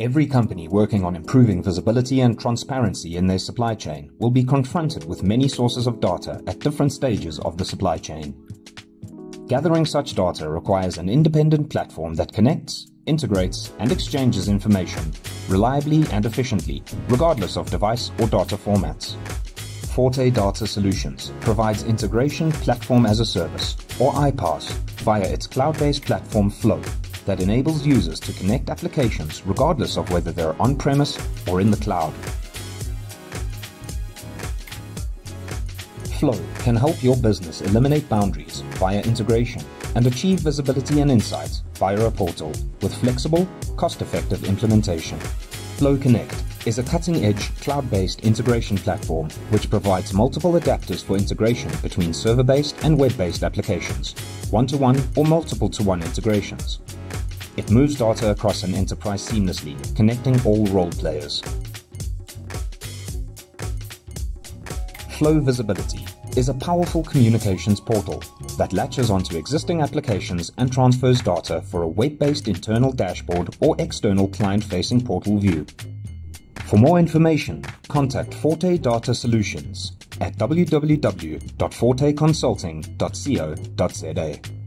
Every company working on improving visibility and transparency in their supply chain will be confronted with many sources of data at different stages of the supply chain. Gathering such data requires an independent platform that connects, integrates, and exchanges information reliably and efficiently, regardless of device or data formats. Forte Data Solutions provides Integration Platform as a Service, or iPaaS, via its cloud-based platform Flow that enables users to connect applications regardless of whether they're on-premise or in the cloud. Flow can help your business eliminate boundaries via integration and achieve visibility and insights via a portal with flexible, cost-effective implementation. Flow Connect is a cutting-edge cloud-based integration platform which provides multiple adapters for integration between server-based and web-based applications, one-to-one or multiple-to-one integrations. It moves data across an enterprise seamlessly, connecting all role players. Flow Visibility is a powerful communications portal that latches onto existing applications and transfers data for a web-based internal dashboard or external client-facing portal view. For more information, contact Forte Data Solutions at www.forteconsulting.co.za.